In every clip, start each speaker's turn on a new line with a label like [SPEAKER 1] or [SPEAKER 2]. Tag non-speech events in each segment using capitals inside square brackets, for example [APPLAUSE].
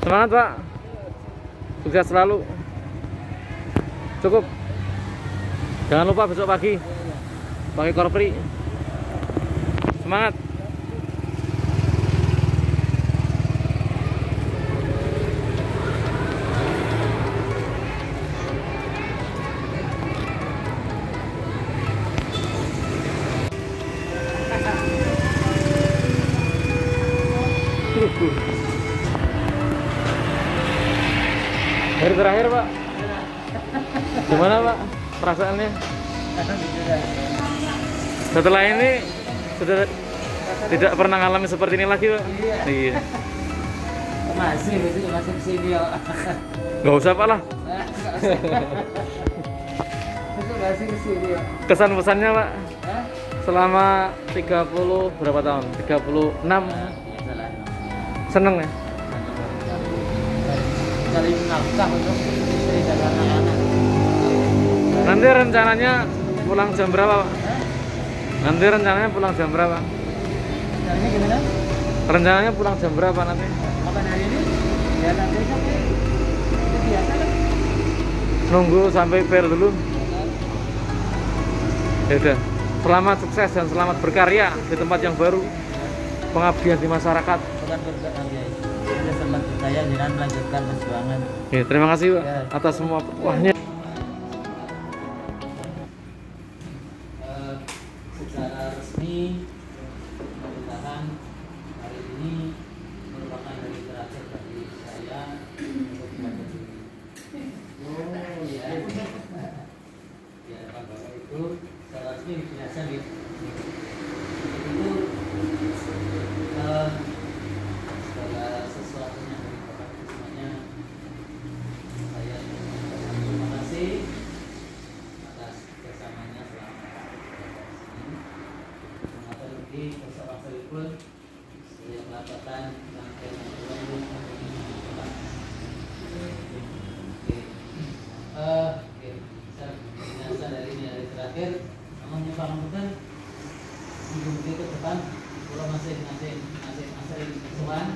[SPEAKER 1] Semangat Pak. Sukses selalu. Cukup. Jangan lupa besok pagi pakai korpri. Semangat. Terakhir Pak. Gimana Pak perasaannya? Setelah ini sudah tidak pernah ngalami seperti ini lagi Pak? Iya.
[SPEAKER 2] Masih, masih, masih ke sini ya.
[SPEAKER 1] Gak usah Pak lah.
[SPEAKER 2] Itu masih ke sini ya.
[SPEAKER 1] Kesan pesannya Pak selama 30 berapa tahun? 36
[SPEAKER 2] Biasalah.
[SPEAKER 1] seneng ya?
[SPEAKER 2] Cari nafkah untuk istri dan anak-anak.
[SPEAKER 1] Nanti rencananya pulang jam berapa Pak?
[SPEAKER 2] Hah?
[SPEAKER 1] Nanti rencananya pulang jam berapa?
[SPEAKER 2] Caranya gimana?
[SPEAKER 1] Rencananya pulang jam berapa nanti?
[SPEAKER 2] Kapan hari ini? Ya nanti kan itu biasa kan.
[SPEAKER 1] Nunggu sampai fair dulu. Ya udah. Selamat sukses dan selamat berkarya di tempat yang baru. Pengabdian di masyarakat.
[SPEAKER 2] Bukan berkata ya. Kita sempat saya jangan melanjutkan perjuangan.
[SPEAKER 1] Ya, terima kasih Pak
[SPEAKER 2] Ya.
[SPEAKER 1] atas semua wahnya.
[SPEAKER 2] Eh, secara resmi pemerintahan hari ini merupakan hari terakhir bagi saya untuk menjadi oh ya ya Pak Bapak itu secara resmi biasa di itu eh, segala sesuatunya dari Bapak itu semuanya saya mengucapkan terima kasih atas kerjasamanya selama ini. Mengapa lebih bersama pun saya melaporkan rangkaian aturan Oke. Eh, oke. Saya biasa dari ini hari terakhir. Namun yang paling penting minggu ke depan kalau masih masih masih masih kesuwan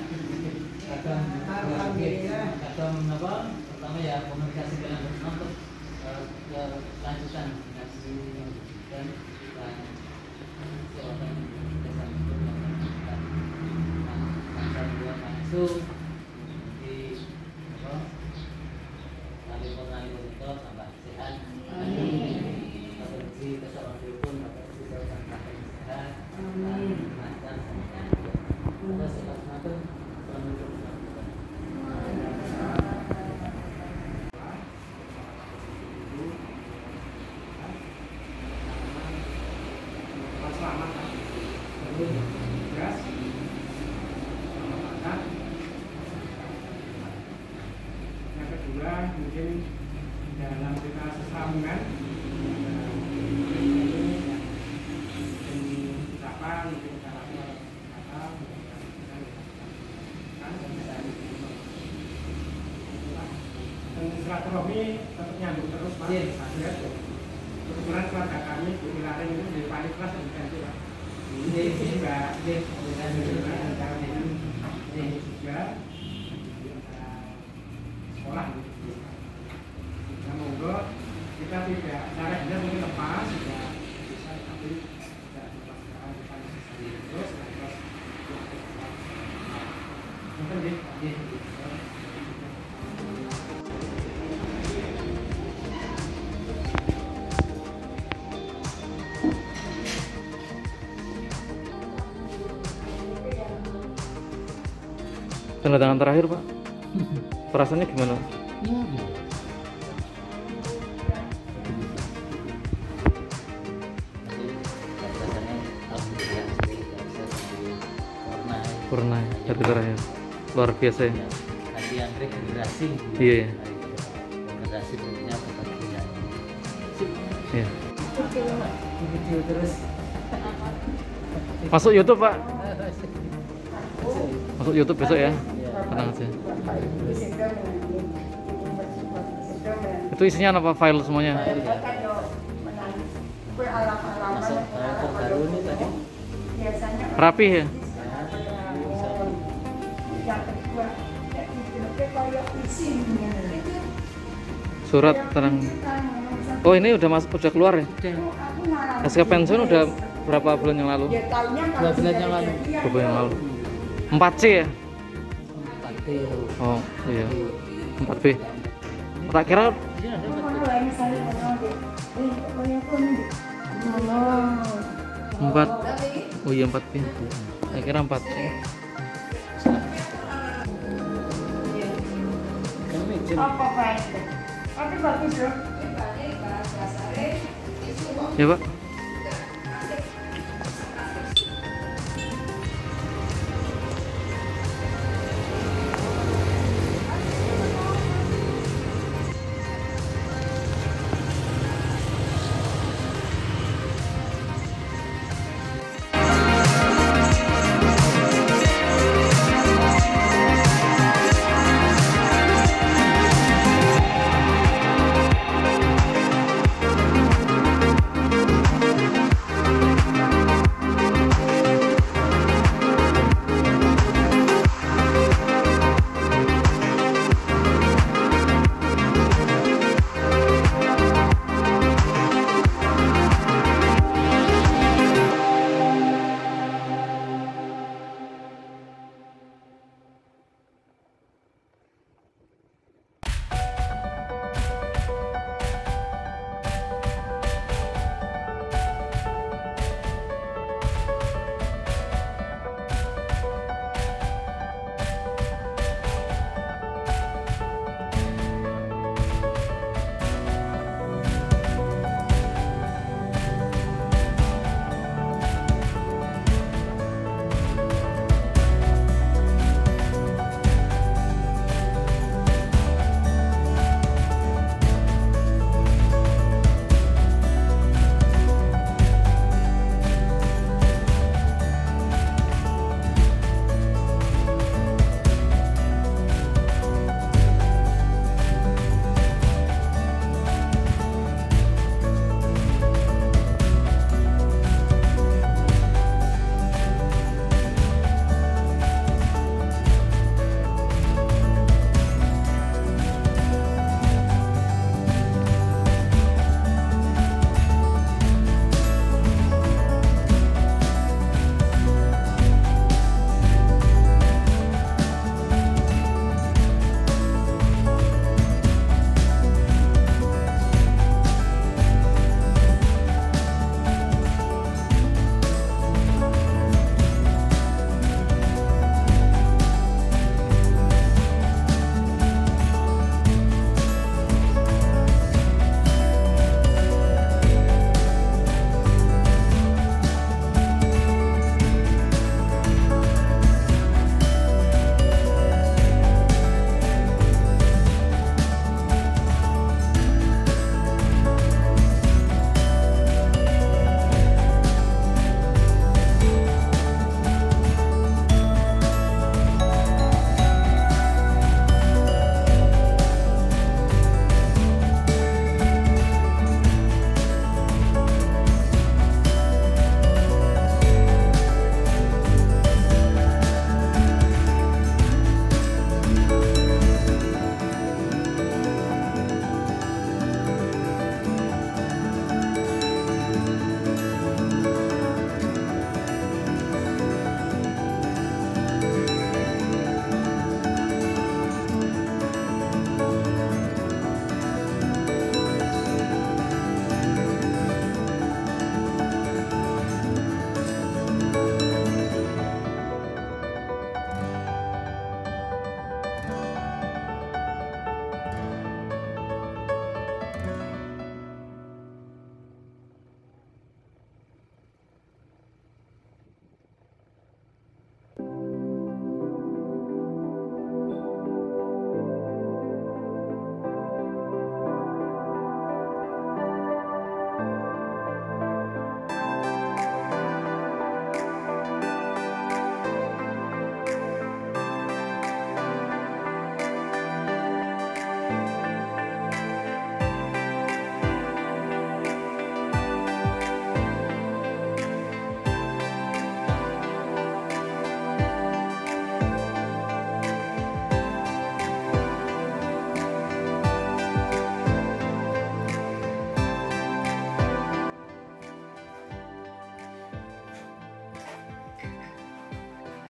[SPEAKER 2] kadang kadang apa pertama ya komunikasi dengan teman untuk eh, kelanjutan komunikasi dan dan silakan desa itu melakukan bangsa dua bangsu di apa kali pun kali pun itu tambah sehat Bapak Uji keseorang pun Bapak Uji seorang kakek sehat Amin lancar semuanya ada sehat matur Assalamualaikum
[SPEAKER 3] selamat beras selamat makan yang kedua mungkin dalam kita sesambungan ucapan mungkin kita lakukan kata dan silaturahmi tetap nyambung terus pak.
[SPEAKER 2] Iya.
[SPEAKER 3] Ya. kebetulan keluarga kami di Wilaring itu dari paling kelas dan ganti pak.
[SPEAKER 2] Ini
[SPEAKER 3] ini juga
[SPEAKER 2] Ini dengan
[SPEAKER 3] ini juga sekolah nah monggo. Kita tidak cara dia mungkin lepas tidak
[SPEAKER 1] Tanda tangan terakhir Pak. [LAUGHS] Perasaannya gimana? Purna ya, hari terakhir. Luar biasa ya. Iya, iya. Iya.
[SPEAKER 2] Video terus.
[SPEAKER 1] Masuk YouTube Pak. [LAUGHS] Masuk YouTube besok ya tenang aja itu isinya apa file semuanya?
[SPEAKER 2] Rapi ya?
[SPEAKER 1] Surat terang. Oh ini udah masuk udah keluar ya? SK pensiun udah berapa bulan yang lalu?
[SPEAKER 4] Dua bulan yang lalu.
[SPEAKER 1] Dua bulan yang lalu. 4 C ya? oh iya 4 B tak kira
[SPEAKER 4] empat
[SPEAKER 1] oh iya empat pintu Tak kira empat Apa
[SPEAKER 4] pak? Apa bagus ya?
[SPEAKER 1] ya pak